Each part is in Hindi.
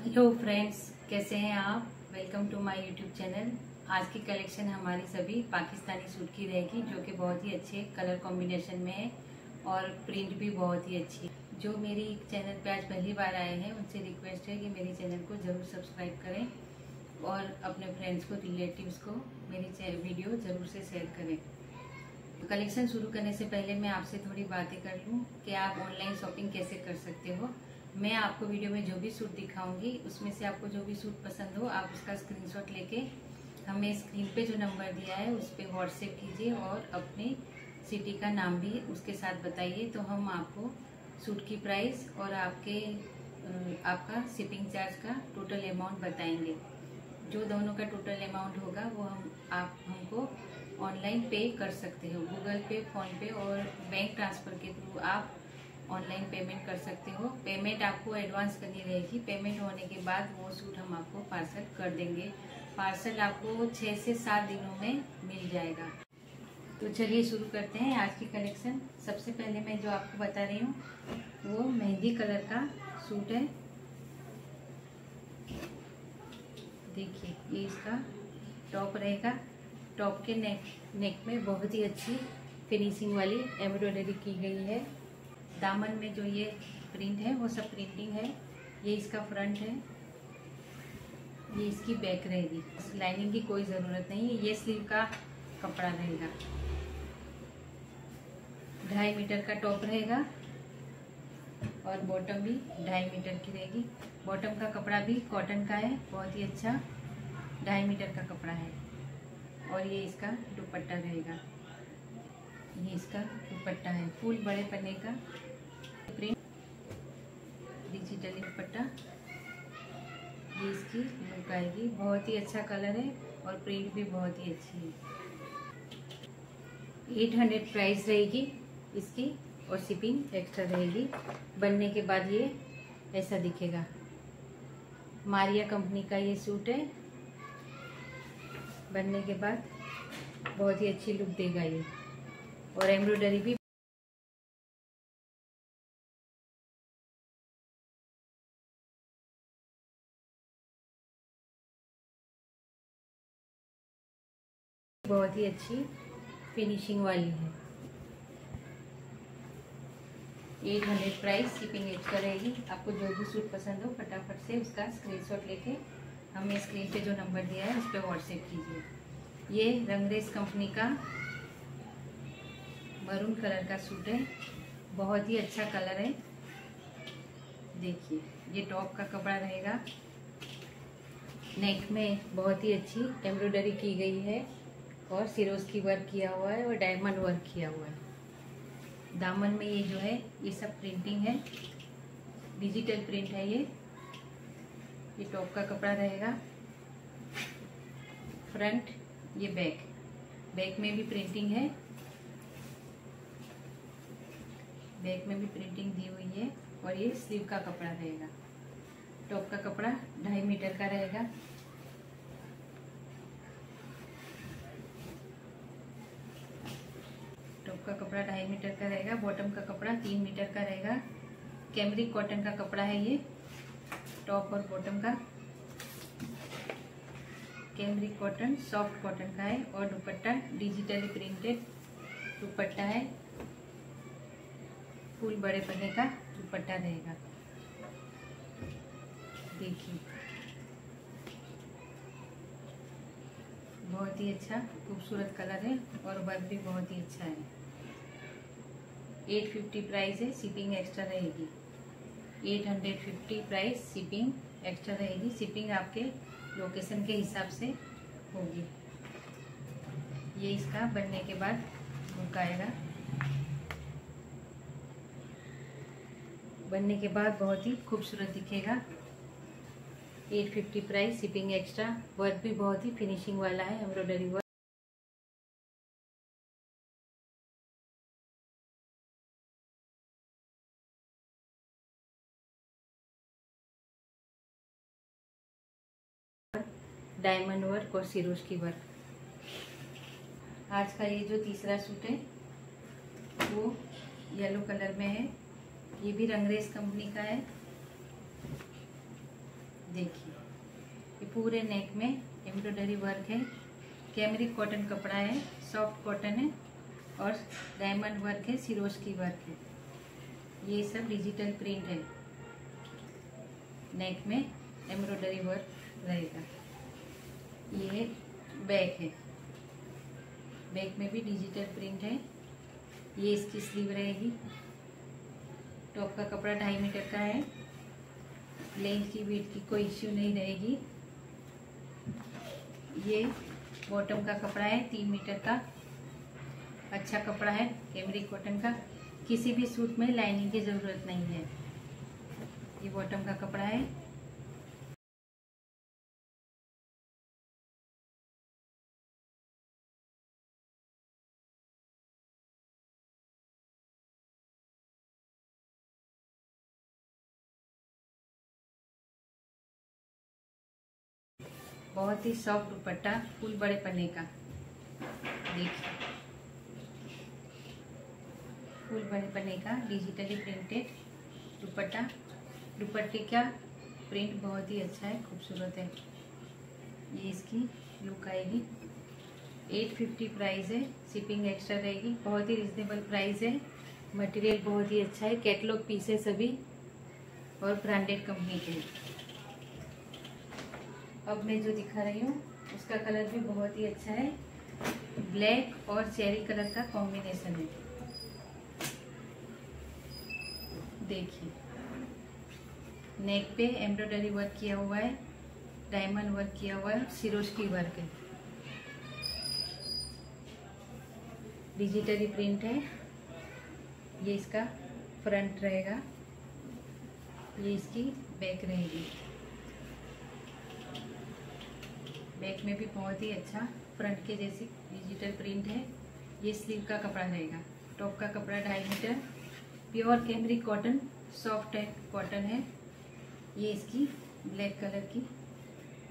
हेलो फ्रेंड्स, कैसे हैं आप? Welcome to my YouTube channel आज की कलेक्शन हमारी सभी पाकिस्तानी सूट की रहेगी, जो कि बहुत ही अच्छे कलर कॉम्बिनेशन में है और प्रिंट भी बहुत ही अच्छी जो मेरी चैनल पे आज पहली बार आए हैं, उनसे रिक्वेस्ट है कि मेरी चैनल को ज़रूर सब्सक्राइब करें और अपने फ्रेंड्स को रिलेटिव्स को मेरी वीडियो ज़रूर से शेयर करें। कलेक्शन शुरू करने से पहले मैं आपसे थोड़ी बातें कर लूँ कि आप ऑनलाइन शॉपिंग कैसे कर सकते हो। मैं आपको वीडियो में जो भी सूट दिखाऊँगी, उसमें से आपको जो भी सूट पसंद हो, आप उसका स्क्रीनशॉट लेके हमें स्क्रीन पे जो नंबर दिया है, उस पर व्हाट्सएप कीजिए और अपने सिटी का नाम भी उसके साथ बताइए तो हम आपको सूट की प्राइस और आपके आपका शिपिंग चार्ज का टोटल अमाउंट बताएँगे। जो दोनों का टोटल अमाउंट होगा, वो हम, आप हमको ऑनलाइन पे कर सकते हो गूगल पे फ़ोन पे और बैंक ट्रांसफ़र के थ्रू आप ऑनलाइन पेमेंट कर सकते हो। पेमेंट आपको एडवांस करनी रहेगी पेमेंट होने के बाद वो सूट हम आपको पार्सल कर देंगे। पार्सल आपको छः से सात दिनों में मिल जाएगा। तो चलिए शुरू करते हैं आज की कलेक्शन सबसे पहले मैं जो आपको बता रही हूँ, वो मेहंदी कलर का सूट है। देखिए, ये इसका टॉप रहेगा। टॉप के नेक नेक में बहुत ही अच्छी फिनिशिंग वाली एम्ब्रॉयडरी की गई है। दामन में जो ये प्रिंट है, वो सब प्रिंटिंग है। ये इसका फ्रंट है। ये इसकी बैक रहेगी। लाइनिंग की कोई ज़रूरत नहीं है। ये स्लीव का कपड़ा रहेगा। ढाई मीटर का टॉप रहेगा। और बॉटम भी ढाई मीटर की रहेगी। बॉटम का कपड़ा भी कॉटन का है। बहुत ही अच्छा ढाई मीटर का कपड़ा है। और ये इसका दुपट्टा रहेगा। ये इसका दुपट्टा है। फूल बड़े पन्ने का। डिजिटल दुपट्टा ये इसकी लुक आएगी। बहुत ही अच्छा कलर है और प्रिंट भी बहुत ही अच्छी है। एट हंड्रेड प्राइस रहेगी इसकी और शिपिंग एक्स्ट्रा रहेगी। बनने के बाद ये ऐसा दिखेगा। मारिया कंपनी का ये सूट है। बनने के बाद बहुत ही अच्छी लुक देगा ये। और एम्ब्रॉयडरी भी बहुत ही अच्छी फिनिशिंग वाली है। एट हंड्रेड प्राइस शिपिंग एज करेगी आपको जो भी सूट पसंद हो, फटाफट से उसका स्क्रीनशॉट लेके हमें स्क्रीन पे जो नंबर दिया है, उस पर व्हाट्सएप कीजिए। ये रंगरेज कंपनी का मरून कलर का सूट है। बहुत ही अच्छा कलर है। देखिए, ये टॉप का कपड़ा रहेगा। नेक में बहुत ही अच्छी एम्ब्रॉयडरी की गई है। और सिरोज की वर्क किया हुआ है और डायमंड वर्क किया हुआ है। दामन में ये जो है, ये सब प्रिंटिंग है। डिजिटल प्रिंट है ये। ये टॉप का कपड़ा रहेगा। फ्रंट ये बैक बैक में भी प्रिंटिंग है। बैक में भी प्रिंटिंग दी हुई है और ये स्लीव का कपड़ा रहेगा। टॉप का कपड़ा ढाई मीटर का रहेगा। टॉप का कपड़ा ढाई मीटर का रहेगा बॉटम का कपड़ा तीन मीटर का रहेगा। कैमरिक कॉटन का कपड़ा है ये टॉप और बॉटम का। कैमरिक कॉटन सॉफ्ट कॉटन का है और दुपट्टा डिजिटली प्रिंटेड दुपट्टा है। फूल बड़े पन्ने का दुपट्टा रहेगा। देखिए। बहुत ही अच्छा खूबसूरत कलर है और वर्क भी बहुत ही अच्छा है। एट फिफ्टी प्राइस है शिपिंग एक्स्ट्रा रहेगी। Eight hundred fifty price shipping extra रहेगी। शिपिंग आपके लोकेशन के हिसाब से होगी। ये इसका बनने के बाद बुक आएगा। बनने के बाद बहुत ही खूबसूरत दिखेगा। 850 प्राइस शिपिंग एक्स्ट्रा वर्क भी बहुत ही फिनिशिंग वाला है एम्ब्रॉयडरी वर्क डायमंड वर्क और सिरोज की वर्क। आज का ये जो तीसरा सूट है, वो येलो कलर में है। ये भी रंगरेज कंपनी का है। देखिए, ये पूरे नेक में एम्ब्रॉयडरी वर्क है। कैमरिक कॉटन कपड़ा है सॉफ्ट कॉटन है और डायमंड वर्क है, सिरोज की वर्क है। ये सब डिजिटल प्रिंट है। नेक में एम्ब्रॉयडरी वर्क रहेगा। ये बैक है। बैक में भी डिजिटल प्रिंट है। ये इसकी स्लीव रहेगी। टॉप का कपड़ा ढाई मीटर का है। लेंथ की वेट की कोई इश्यू नहीं रहेगी। ये बॉटम का कपड़ा है, तीन मीटर का। अच्छा कपड़ा है, कैमरी कॉटन का। किसी भी सूट में लाइनिंग की ज़रूरत नहीं है। ये बॉटम का कपड़ा है। बहुत ही सॉफ्ट दुपट्टा, फुल बड़े पन्ने का। देखिए फुल बड़े पन्ने का डिजिटली प्रिंटेड दुपट्टा। दुपट्टे का प्रिंट बहुत ही अच्छा है, खूबसूरत है। ये इसकी लुक आएगी। 850 प्राइस है शिपिंग एक्स्ट्रा रहेगी। बहुत ही रिजनेबल प्राइस है। मटेरियल बहुत ही अच्छा है। कैटलॉग पीस है सभी और ब्रांडेड कंपनी के अब मैं जो दिखा रही हूँ, उसका कलर भी बहुत ही अच्छा है। ब्लैक और चेरी कलर का कॉम्बिनेशन है। देखिए नेक पे एम्ब्रॉयडरी वर्क किया हुआ है डायमंड वर्क किया हुआ है सिरोज की वर्क है। डिजिटली प्रिंट है। ये इसका फ्रंट रहेगा। ये इसकी बैक रहेगी। बैक में भी बहुत ही अच्छा फ्रंट के जैसी डिजिटल प्रिंट है। ये स्लीव का कपड़ा रहेगा। टॉप का कपड़ा ढाई metre. Pure cambric cotton, soft type cotton है। ये इसकी ब्लैक कलर की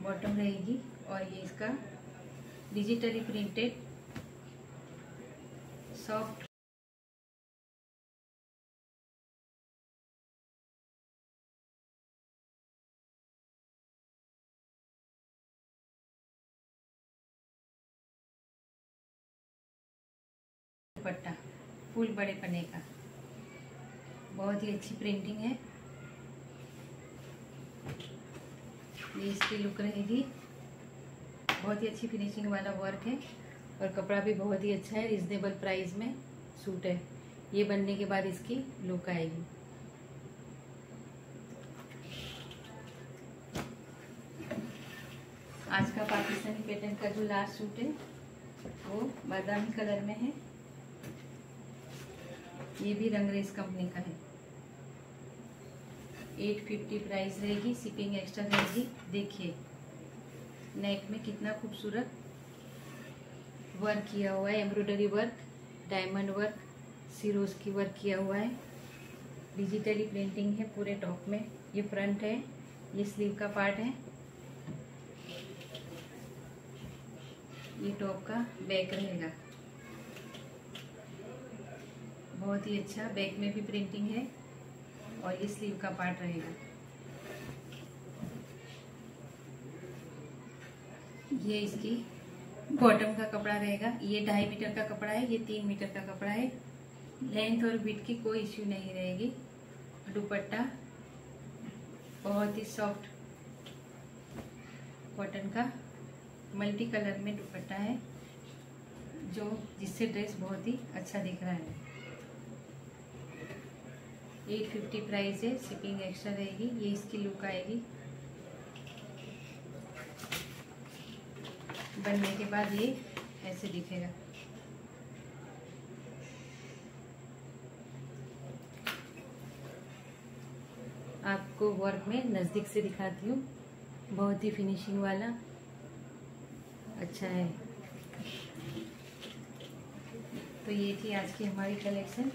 बॉटम रहेगी और ये इसका digitally printed soft dupatta, full बड़े पन्ने का। बहुत ही अच्छी प्रिंटिंग है। ये इसकी लुक रहेगी। बहुत ही अच्छी फिनिशिंग वाला वर्क है और कपड़ा भी बहुत ही अच्छा है रिजनेबल प्राइस में सूट है। ये बनने के बाद इसकी लुक आएगी। आज का पाकिस्तानी पैटर्न का जो लास्ट सूट है, वो बादामी कलर में है। ये भी रंगरेज कंपनी का है। 850 प्राइस रहेगी शिपिंग एक्स्ट्रा रहेगी। देखिए नेक में कितना खूबसूरत वर्क किया हुआ है एम्ब्रॉयडरी वर्क डायमंड वर्क सिरोज की वर्क किया हुआ है। डिजिटली प्रिंटिंग है पूरे टॉप में। ये फ्रंट है, ये स्लीव का पार्ट है। ये टॉप का बैक रहेगा। बहुत ही अच्छा बैक में भी प्रिंटिंग है और ये स्लीव का पार्ट रहेगा। ये इसकी बॉटम का कपड़ा रहेगा। ये ढाई मीटर का कपड़ा है, ये तीन मीटर का कपड़ा है। लेंथ और विथ की कोई इश्यू नहीं रहेगी। दुपट्टा बहुत ही सॉफ्ट कॉटन का मल्टी कलर में दुपट्टा है, जो जिससे ड्रेस बहुत ही अच्छा दिख रहा है। एट फिफ्टी प्राइस है शिपिंग एक्स्ट्रा रहेगी, ये इसकी लुक आएगी। बनने के बाद ये ऐसे दिखेगा। आपको वर्क में नज़दीक से दिखाती हूँ। बहुत ही फिनिशिंग वाला। अच्छा है। तो ये थी आज की हमारी कलेक्शन